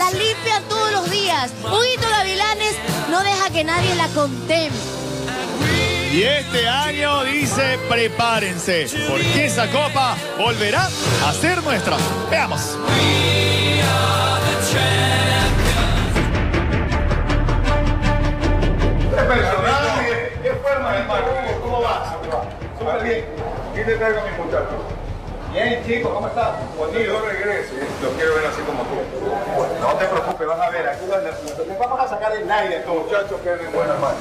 la limpia todos los días. Huguito Gavilanes no deja que nadie la contemple. Y este año dice prepárense, porque esa copa volverá a ser nuestra. Veamos. Personal, ¿qué forma, hermano? ¿Cómo va? Súper bien. ¿Qué te traigo a mi muchacho? Bien, chicos, ¿cómo estás? Bonito, regrese. Lo quiero ver así como tú. no te preocupes, vas a ver. Aquí les vamos a sacar el aire a estos muchachos que en buenas manos.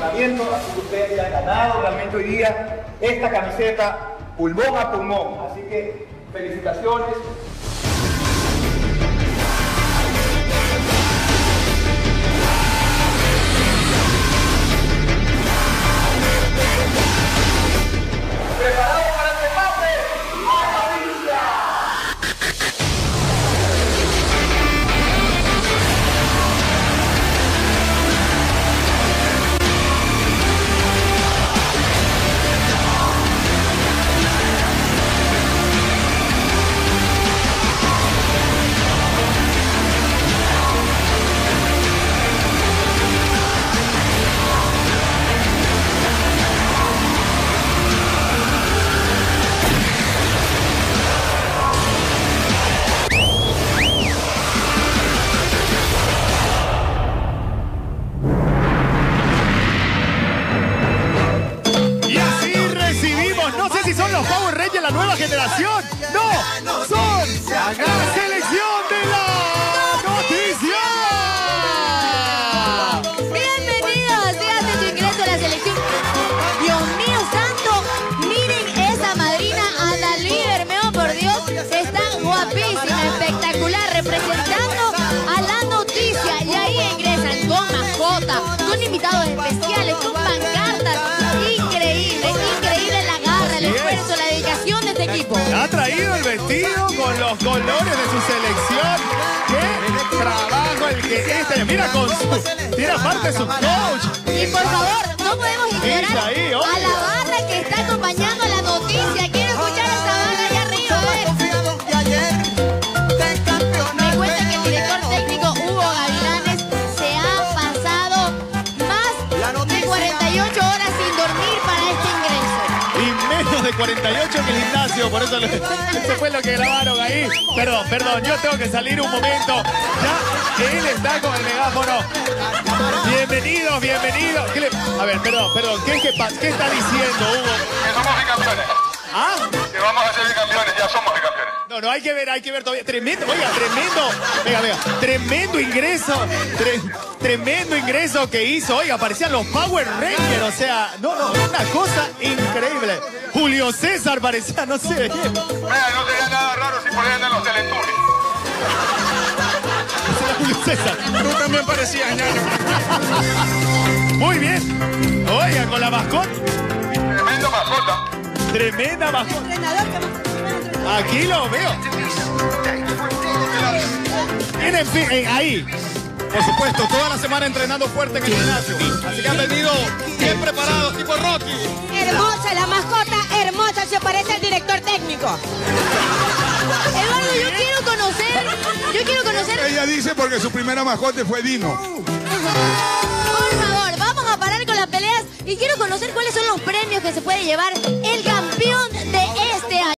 Entrenamiento, que ustedes ya ganado realmente hoy día esta camiseta pulmón a pulmón. Así que felicitaciones. Si son los Power Rangers la nueva generación. No, son la selección de la noticia. Bienvenidos, díganme su ingreso a la selección. Dios mío santo, miren esa madrina Adalí Bermeo, por Dios, está guapísima, espectacular, representando los colores de su selección. ¡Qué trabajo el que este! Mira con su. Tiene aparte su coach. Y por favor, no podemos ignorar ahí, a la barra que está acompañando a la de 48 en el gimnasio, por eso le- eso fue lo que grabaron ahí. Perdón, perdón, yo tengo que salir un momento. Ya él está con el megáfono. Bienvenidos, bienvenidos. ¿Qué le- A ver, perdón, perdón, ¿qué, qué, pa- qué está diciendo Hugo? Que somos bicampeones. ¿Ah? Que vamos a ser bicampeones, ya somos bicampeones. No, no, hay que ver, hay que ver todavía. Tremendo, oiga, tremendo. Venga, venga, tremendo ingreso. tre- tremendo ingreso que hizo. Oiga, parecían los Power Rangers. O sea, no, no, una cosa increíble. Julio César parecía, no sé. Mira, no sería nada raro si por ahí andan los Teletubbies. Era Julio César. Tú también parecías ñaño. Muy bien. Oiga, con la mascota. Tremendo mascota. Tremenda mascota. Aquí lo veo. Tienen eh, ahí. Por supuesto, toda la semana entrenando fuerte en el gimnasio. Así que han venido bien preparados, tipo Rocky. Hermosa, la mascota hermosa, se parece al director técnico. Eduardo, yo quiero conocer, yo quiero conocer, Ella dice porque su primera mascota fue Dino. por favor, vamos a parar con las peleas y quiero conocer cuáles son los premios que se puede llevar el campeón de este año.